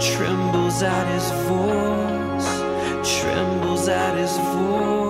trembles at his voice, trembles at his voice.